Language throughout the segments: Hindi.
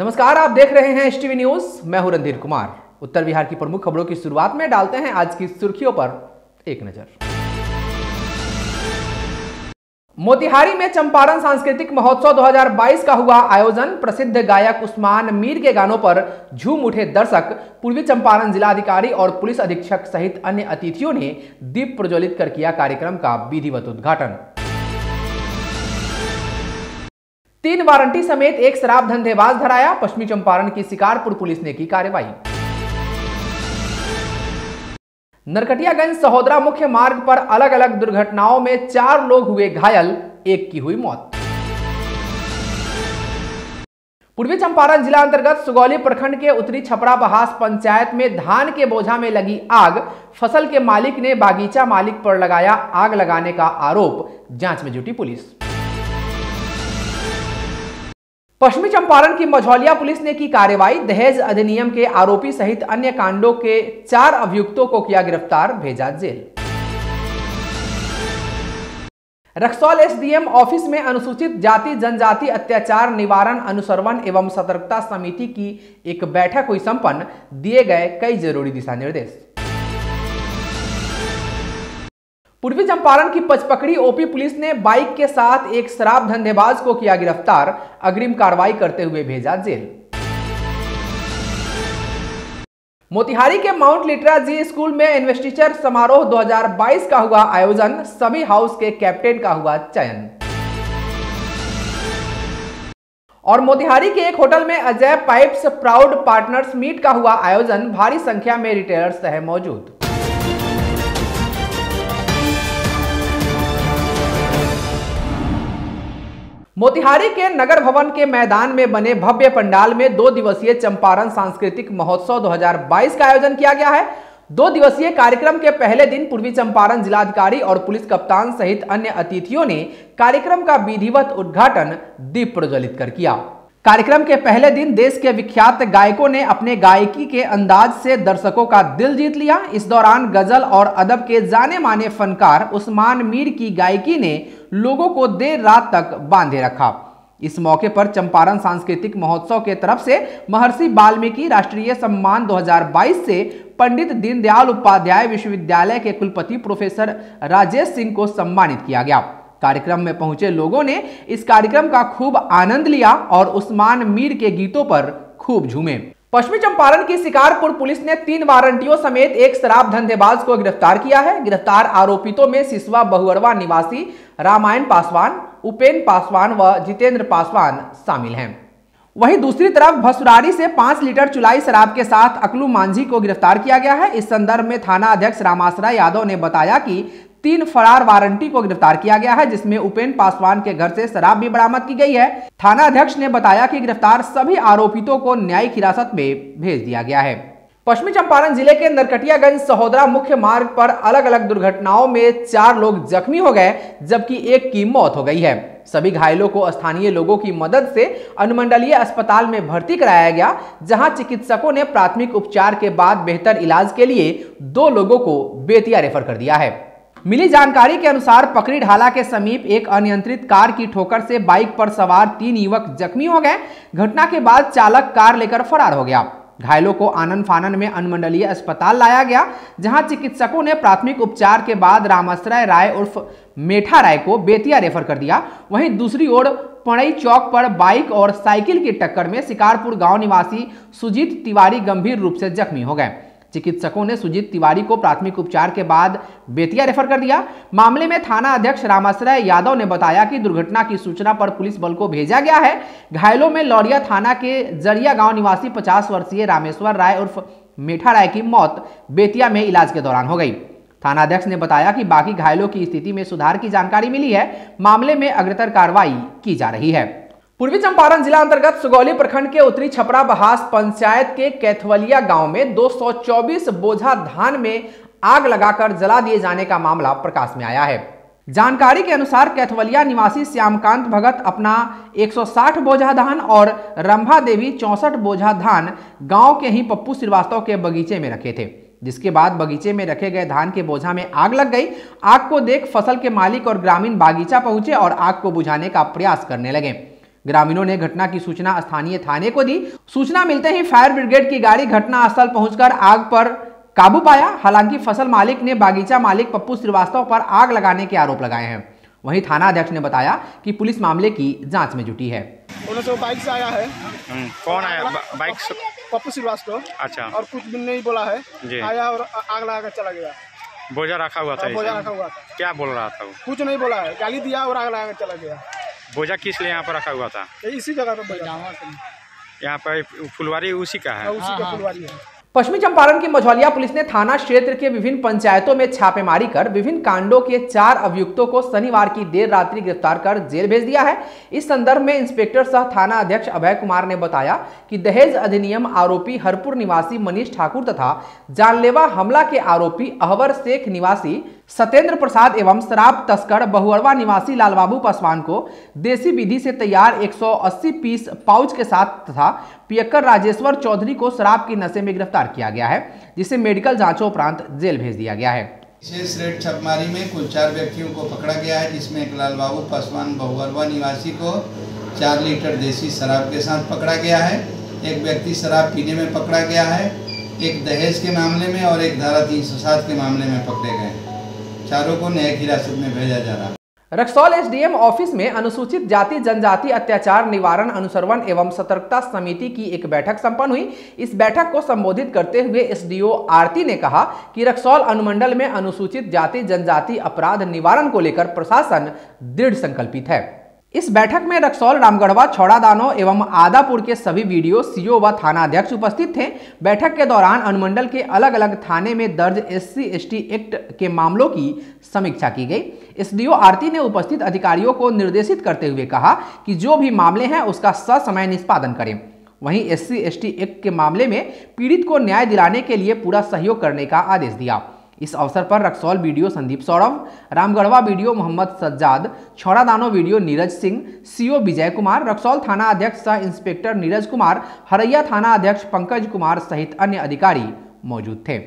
नमस्कार, आप देख रहे हैं टीवी न्यूज़। मैं हूँ रणधीर कुमार। उत्तर बिहार की प्रमुख खबरों की शुरुआत में डालते हैं आज की सुर्खियों पर एक नज़र। मोतिहारी में चंपारण सांस्कृतिक महोत्सव 2022 का हुआ आयोजन। प्रसिद्ध गायक उस्मान मीर के गानों पर झूम उठे दर्शक। पूर्वी चंपारण जिलाधिकारी और पुलिस अधीक्षक सहित अन्य अतिथियों ने दीप प्रज्वलित कर किया कार्यक्रम का विधिवत उद्घाटन। तीन वारंटी समेत एक शराब धंधेबाज धराया। पश्चिमी चंपारण की शिकारपुर पुलिस ने की कार्रवाई। नरकटियागंज सहोदरा मुख्य मार्ग पर अलग अलग दुर्घटनाओं में चार लोग हुए घायल, एक की हुई मौत। पूर्वी चंपारण जिला अंतर्गत सुगौली प्रखंड के उत्तरी छपरा बहास पंचायत में धान के बोझा में लगी आग। फ़सल के मालिक ने बागीचा मालिक पर लगाया आग लगाने का आरोप। जाँच में जुटी पुलिस। पश्चिमी चंपारण की मझौलिया पुलिस ने की कार्रवाई दहेज अधिनियम के आरोपी सहित अन्य कांडों के चार अभियुक्तों को किया गिरफ़्तार, भेजा जेल। रक्सौल एसडीएम ऑफ़िस में अनुसूचित जाति, जनजाति अत्याचार निवारण अनुसरवन एवं सतर्कता समिति की एक बैठक हुई संपन्न। दिए गए कई ज़रूरी दिशा निर्देश। पूर्वी चंपारण की पचपकड़ी ओपी पुलिस ने बाइक के साथ एक शराब धंधेबाज को किया गिरफ़्तार। अग्रिम कार्रवाई करते हुए भेजा जेल। मोतिहारी के माउंट लिटरा जी स्कूल में इन्वेस्टिचर समारोह 2022 का हुआ आयोजन। सभी हाउस के कैप्टन का हुआ चयन। और मोतिहारी के एक होटल में Ajay pipes proud partners meet का हुआ आयोजन। भारी संख्या में रिटेलर्स है मौजूद। मोतिहारी के नगर भवन के मैदान में बने भव्य पंडाल में दो दिवसीय चंपारण सांस्कृतिक महोत्सव 2022 का आयोजन किया गया है। दो दिवसीय कार्यक्रम के पहले दिन पूर्वी चंपारण जिलाधिकारी और पुलिस कप्तान सहित अन्य अतिथियों ने कार्यक्रम का विधिवत उद्घाटन दीप प्रज्वलित कर किया। कार्यक्रम के पहले दिन देश के विख्यात गायकों ने अपने गायकी के अंदाज से दर्शकों का दिल जीत लिया। इस दौरान गज़ल और अदब के जाने माने फनकार उस्मान मीर की गायकी ने लोगों को देर रात तक बांधे रखा। इस मौके पर चंपारण सांस्कृतिक महोत्सव के तरफ़ से महर्षि वाल्मीकि राष्ट्रीय सम्मान 2022 से पंडित दीनदयाल उपाध्याय विश्वविद्यालय के कुलपति प्रोफेसर राजेश सिंह को सम्मानित किया गया। कार्यक्रम में पहुँचे लोगों ने इस कार्यक्रम का खूब आनंद लिया और उस्मान मीर के गीतों पर खूब झूमे। पश्चिमी चंपारण की शिकारपुर पुलिस ने तीन वारंटियों समेत एक शराब धंधेबाज को गिरफ़्तार किया है। गिरफ़्तार आरोपितों में सिसवा बहुअरवा निवासी रामायण पासवान, उपेन पासवान व जितेंद्र पासवान शामिल हैं। वहीं दूसरी तरफ़ भसुरारी से पाँच लीटर चुलाई शराब के साथ अकलू मांझी को गिरफ़्तार किया गया है। इस संदर्भ में थाना अध्यक्ष रामासरा यादव ने बताया कि तीन फरार वारंटी को गिरफ़्तार किया गया है, जिसमें उपेन पासवान के घर से शराब भी बरामद की गई है। थाना अध्यक्ष ने बताया कि गिरफ़्तार सभी आरोपितों को न्यायिक हिरासत में भेज दिया गया है। पश्चिमी चंपारण ज़िले के नरकटियागंज सहोदरा मुख्य मार्ग पर अलग अलग दुर्घटनाओं में चार लोग जख्मी हो गए, जबकि एक की मौत हो गई है। सभी घायलों को स्थानीय लोगों की मदद से अनुमंडलीय अस्पताल में भर्ती कराया गया, जहाँ चिकित्सकों ने प्राथमिक उपचार के बाद बेहतर इलाज के लिए दो लोगों को बेतिया रेफर कर दिया है। मिली जानकारी के अनुसार पकड़ी ढाला के समीप एक अनियंत्रित कार की ठोकर से बाइक पर सवार तीन युवक जख्मी हो गए। घटना के बाद चालक कार लेकर फरार हो गया। घायलों को आनंद फानन में अनुमंडलीय अस्पताल लाया गया, जहाँ चिकित्सकों ने प्राथमिक उपचार के बाद रामाश्रय राय उर्फ़ मेठा राय को बेतिया रेफर कर दिया। वहीं दूसरी ओर पणई चौक पर बाइक और साइकिल की टक्कर में शिकारपुर गाँव निवासी सुजीत तिवारी गंभीर रूप से जख्मी हो गए। चिकित्सकों ने सुजीत तिवारी को प्राथमिक उपचार के बाद बेतिया रेफर कर दिया। मामले में थाना अध्यक्ष रामाश्रय यादव ने बताया कि दुर्घटना की सूचना पर पुलिस बल को भेजा गया है। घायलों में लौरिया थाना के ज़रिया गाँव निवासी 50 वर्षीय रामेश्वर राय उर्फ़ मीठा राय की मौत बेतिया में इलाज के दौरान हो गई। थानाध्यक्ष ने बताया कि बाकी घायलों की स्थिति में सुधार की जानकारी मिली है। मामले में अग्रतर कार्रवाई की जा रही है। पूर्वी चंपारण जिला अंतर्गत सुगौली प्रखंड के उत्तरी छपरा बहास पंचायत के कैथवलिया गाँव में 224 बोझा धान में आग लगाकर जला दिए जाने का मामला प्रकाश में आया है। जानकारी के अनुसार कैथवलिया निवासी श्यामकांत भगत अपना 160 बोझा धान और रंभा देवी चौसठ बोझा धान गाँव के ही पप्पू श्रीवास्तव के बगीचे में रखे थे, जिसके बाद बगीचे में रखे गए धान के बोझा में आग लग गई। आग को देख फ़सल के मालिक और ग्रामीण बागीचा पहुँचे और आग को बुझाने का प्रयास करने लगे। ग्रामीणों ने घटना की सूचना स्थानीय थाने को दी। सूचना मिलते ही फायर ब्रिगेड की गाड़ी घटना स्थल पहुंचकर आग पर काबू पाया। हालाँकि फ़सल मालिक ने बागीचा मालिक पप्पू श्रीवास्तव पर आग लगाने के आरोप लगाए हैं। वहीं थाना अध्यक्ष ने बताया कि पुलिस मामले की जाँच में जुटी है। बाइक से आया है। हम्म, कौन आया? बा- बाइक से पप्पू श्रीवास्तव। अच्छा। और कुछ भी नहीं बोला है। आया और आग लगा कर चला गया। बोझा रखा हुआ था बोझा रखा हुआ था। क्या बोल रहा था कुछ नहीं बोला है। गाली दिया और आग लगा कर चला गया। बोझा किस लिए यहाँ पर रखा हुआ था? इसी जगह पे बोझा यहाँ पर फुलवारी उसी का है। उसी का फुलवारी है। पश्चिमी चंपारण की मझौलिया पुलिस ने थाना क्षेत्र के विभिन्न पंचायतों में छापेमारी कर विभिन्न कांडों के चार अभियुक्तों को शनिवार की देर रात्रि गिरफ़्तार कर जेल भेज दिया है। इस संदर्भ में इंस्पेक्टर सह थाना अध्यक्ष अभय कुमार ने बताया कि दहेज अधिनियम आरोपी हरपुर निवासी मनीष ठाकुर तथा जानलेवा हमला के आरोपी अहवर शेख निवासी सत्येंद्र प्रसाद एवं शराब तस्कर बहुअरवा निवासी लालबाबू पासवान को देसी विधि से तैयार 180 पीस पाउच के साथ तथा पियक्कर राजेश्वर चौधरी को शराब की नशे में गिरफ़्तार किया गया है, जिसे मेडिकल जांचों उपरांत जेल भेज दिया गया है। विशेष रेड छापेमारी में कुल चार व्यक्तियों को पकड़ा गया है, जिसमें एक लाल बाबू पासवान बहुअरवा निवासी को चार लीटर देसी शराब के साथ पकड़ा गया है, एक व्यक्ति शराब पीने में पकड़ा गया है, एक दहेज के मामले में और एक धारा तीन सौ सात के मामले में पकड़े गए चारों को न्यायिक हिरासत में भेजा जा रहा। है रक्सौल एसडीएम ऑफ़िस में अनुसूचित जाति, जनजाति, अत्याचार निवारण अनुसरण एवं सतर्कता समिति की एक बैठक संपन्न हुई। इस बैठक को संबोधित करते हुए एसडीओ आरती ने कहा कि रक्सौल अनुमंडल में अनुसूचित जाति, जनजाति अपराध निवारण को लेकर प्रशासन दृढ़ संकल्पित है। इस बैठक में रक्सौल, रामगढ़वा, छौड़ादानो एवं आदापुर के सभी वीडियो सीओ व थाना अध्यक्ष उपस्थित थे। बैठक के दौरान अनुमंडल के अलग अलग थाने में दर्ज एससी, एसटी एक्ट के मामलों की समीक्षा की गई। एसडीओ आरती ने उपस्थित अधिकारियों को निर्देशित करते हुए कहा कि जो भी मामले हैं उसका ससमय निष्पादन करें। वहीं एससी, एसटी एक्ट के मामले में पीड़ित को न्याय दिलाने के लिए पूरा सहयोग करने का आदेश दिया। इस अवसर पर Raxaul BDO Sandeep Saurabh, Ramgarhwa BDO Mohammad Sajjad, Chhauradano BDO Neeraj Singh, CO Vijay Kumar, Raxaul थाना अध्यक्ष सह इंस्पेक्टर नीरज कुमार, हरैया थाना अध्यक्ष पंकज कुमार सहित अन्य अधिकारी मौजूद थे।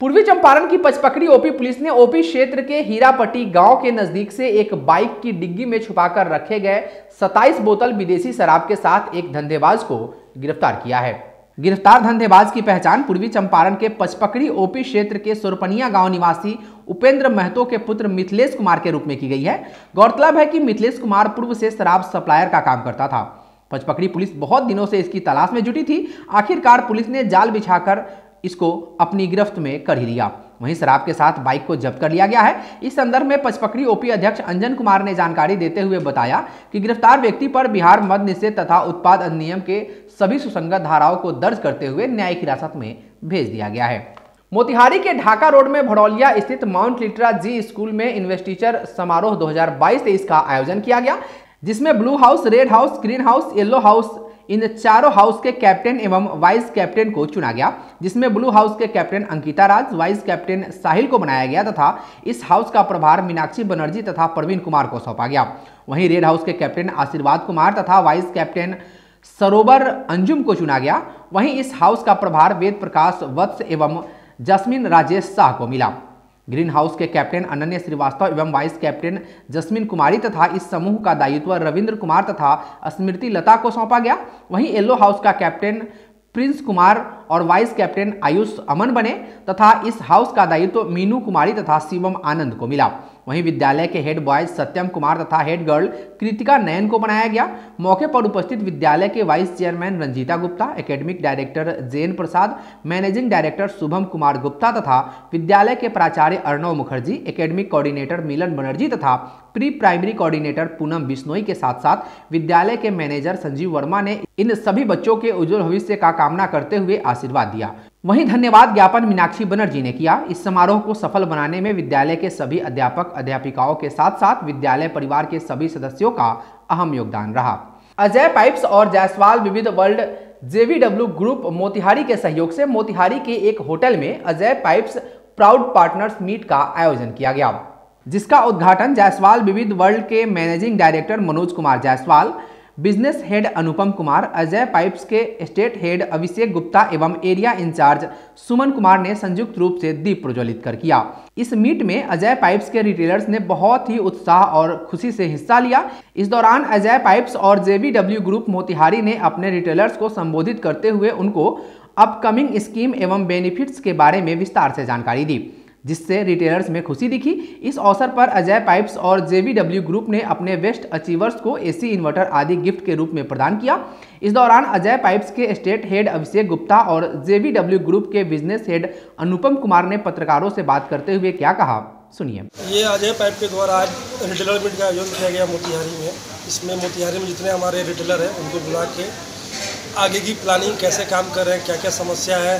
पूर्वी चंपारण की पचपकड़ी ओपी पुलिस ने ओपी क्षेत्र के हीरापट्टी गाँव के नज़दीक से एक बाइक की डिग्गी में छुपाकर रखे गए 27 बोतल विदेशी शराब के साथ एक धंधेबाज को गिरफ़्तार किया है। गिरफ़्तार धंधेबाज की पहचान पूर्वी चंपारण के पचपकड़ी ओपी क्षेत्र के सुरपनिया गाँव निवासी उपेंद्र महतो के पुत्र मिथिलेश कुमार के रूप में की गई है। गौरतलब है कि मिथिलेश कुमार पूर्व से शराब सप्लायर का काम करता था। पचपकड़ी पुलिस बहुत दिनों से इसकी तलाश में जुटी थी। आखिरकार पुलिस ने जाल बिछाकर इसको अपनी गिरफ्त में कर ही लिया। वहीं शराब के साथ बाइक को जब्त कर लिया गया है। इस संदर्भ में पचपकड़ी ओपी अध्यक्ष अंजन कुमार ने जानकारी देते हुए बताया कि गिरफ़्तार व्यक्ति पर बिहार मद निषेध तथा उत्पाद अधिनियम के सभी सुसंगत धाराओं को दर्ज करते हुए न्यायिक हिरासत में भेज दिया गया है। मोतिहारी के ढाका रोड में भड़ौलिया स्थित माउंट लिट्रा जी स्कूल में इन्वेस्टिचर समारोह 2022-23 का आयोजन किया गया, जिसमें blue house, red house, green house, yellow house इन चारों हाउस के कैप्टन एवं वाइस कैप्टन को चुना गया, जिसमें ब्लू हाउस के captain Ankita Raj, vice captain Sahil को बनाया गया तथा इस हाउस का प्रभार मीनाक्षी बनर्जी तथा प्रवीण कुमार को सौंपा गया। वहीं रेड हाउस के कैप्टन आशीर्वाद कुमार तथा वाइस कैप्टन सरोवर अंजुम को चुना गया। वहीं इस हाउस का प्रभार वेद प्रकाश वत्स एवं जस्मिन राजेश शाह को मिला। ग्रीन हाउस के कैप्टन अनन्य श्रीवास्तव एवं वाइस कैप्टन जस्मिन कुमारी तथा इस समूह का दायित्व रविंद्र कुमार तथा स्मृति लता को सौंपा गया। वहीं येल्लो हाउस का कैप्टन प्रिंस कुमार और वाइस कैप्टन आयुष अमन बने तथा इस हाउस का दायित्व मीनू कुमारी तथा शिवम आनंद को मिला। वहीं विद्यालय के हेड बॉयज़ सत्यम कुमार तथा हेड गर्ल कृतिका नयन को बनाया गया। मौके पर उपस्थित विद्यालय के vice chairman Ranjita Gupta academic director Jain Prasad managing director Shubham Kumar Gupta तथा विद्यालय के प्राचार्य अर्णव मुखर्जी एकेडमिक कोऑर्डिनेटर मिलन बनर्जी तथा pre primary coordinator Poonam Bishnoi के साथ साथ विद्यालय के मैनेजर संजीव वर्मा ने इन सभी बच्चों के उज्जवल भविष्य का कामना करते हुए आशीर्वाद दिया। वहीं धन्यवाद ज्ञापन मीनाक्षी बनर्जी ने किया। इस समारोह को सफल बनाने में विद्यालय के सभी अध्यापक, अध्यापिकाओं के साथ साथ विद्यालय परिवार के सभी सदस्यों का अहम योगदान रहा। अजय पाइप्स और जायसवाल विविध वर्ल्ड जेवीडब्ल्यू ग्रुप मोतिहारी के सहयोग से मोतिहारी के एक होटल में Ajay pipes proud partners meet का आयोजन किया गया। जिसका उद्घाटन जायसवाल विविध वर्ल्ड के managing director Manoj Kumar Jaiswal business head Anupam Kumar, Ajay pipes के स्टेट हेड अभिषेक गुप्ता एवं एरिया इंचार्ज सुमन कुमार ने संयुक्त रूप से दीप प्रज्वलित कर किया। इस मीट में अजय पाइप्स के रिटेलर्स ने बहुत ही उत्साह और खुशी से हिस्सा लिया। इस दौरान अजय पाइप्स और जेबीडब्ल्यू ग्रुप मोतिहारी ने अपने रिटेलर्स को संबोधित करते हुए उनको अपकमिंग स्कीम एवं बेनिफिट्स के बारे में विस्तार से जानकारी दी। जिससे रिटेलर्स में खुशी दिखी। इस अवसर पर अजय पाइप्स और जेबीडब्ल्यू ग्रुप ने अपने वेस्ट अचीवर्स को एसी इन्वर्टर आदि गिफ्ट के रूप में प्रदान किया। इस दौरान अजय पाइप्स के स्टेट हेड अभिषेक गुप्ता और जेबीडब्ल्यू ग्रुप के बिज़नेस हेड अनुपम कुमार ने पत्रकारों से बात करते हुए क्या कहा? सुनिए। ये अजय पाइप के द्वारा आज रिटेलर मीट का आयोजन किया गया मोतिहारी में। इसमें मोतिहारी में जितने हमारे रिटेलर हैं, उनको बुला के आगे की प्लानिंग कैसे काम कर रहे हैं क्या क्या समस्या है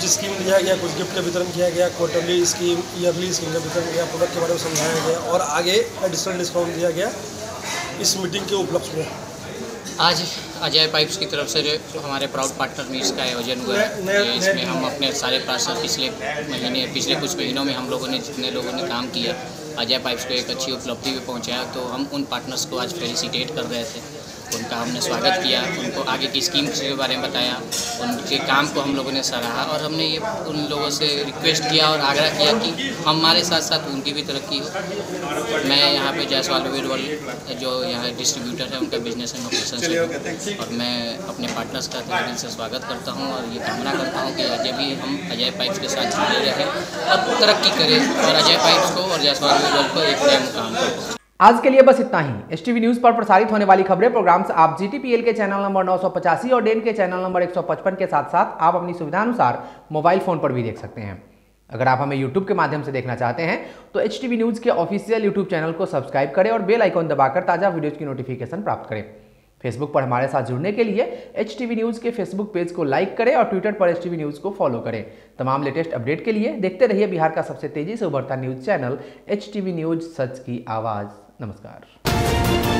कुछ स्कीम दिया गया कुछ गिफ्ट का वितरण किया गया क्वार्टरली स्कीम ईयरली स्कीम का वितरण किया प्रोडक्ट के बारे में समझाया गया और आगे एडिशनल डिस्काउंट दिया गया इस मीटिंग के उपलक्ष्य में। आज अजय पाइप्स की तरफ़ से जो हमारे प्राउड पार्टनर में इसका आयोजन हुआ है इसमें हम अपने सारे पार्टनर पिछले महीने पिछले कुछ महीनों में हम लोगों ने जितने लोगों ने काम किया अजय पाइप्स को एक अच्छी उपलब्धि पे पहुँचाया तो हम उन पार्टनर्स को आज फेलिसिटेट कर रहे थे। उनका हमने स्वागत किया, उनको आगे की स्कीम के बारे में बताया, उनके काम को हम लोगों ने सराहा और हमने ये उन लोगों से रिक्वेस्ट किया और आग्रह किया कि हमारे साथ साथ उनकी भी तरक्की हो मैं यहाँ पे जायसवाल वीरवल जो यहाँ डिस्ट्रीब्यूटर है, उनका बिज़नेस एंड ऑपरेशन से और मैं अपने पार्टनर्स का दिल से स्वागत करता हूँ और ये कामना करता हूँ कि अजय भी हम अजय पाइप्स के साथ जुड़े रहें और तरक्की करें और अजय पाइप्स को और जायसवाल वीरवल को एक नए मुकाम। आज के लिए बस इतना ही। एस टीवी न्यूज़ पर प्रसारित होने वाली खबरें, प्रोग्राम्स आप जीटीपीएल के चैनल नंबर 985 और डेन के चैनल नंबर 155 के साथ साथ आप अपनी सुविधानुसार मोबाइल फ़ोन पर भी देख सकते हैं। अगर आप हमें यूट्यूब के माध्यम से देखना चाहते हैं तो एच टीवी न्यूज़ के ऑफिशियल यूट्यूब चैनल को सब्सक्राइब करें और बेल आइकॉन दबाकर ताज़ा वीडियोज़ की नोटिफिकेशन प्राप्त करें। फेसबुक पर हमारे साथ जुड़ने के लिए एच न्यूज़ के फेसबुक पेज को लाइक करें और ट्विटर पर एच न्यूज़ को फॉलो करें। तमाम लेटेस्ट अपडेट के लिए देखते रहिए बिहार का सबसे तेज़ी से उभरता न्यूज़ चैनल एच न्यूज़ सच की आवाज़। नमस्कार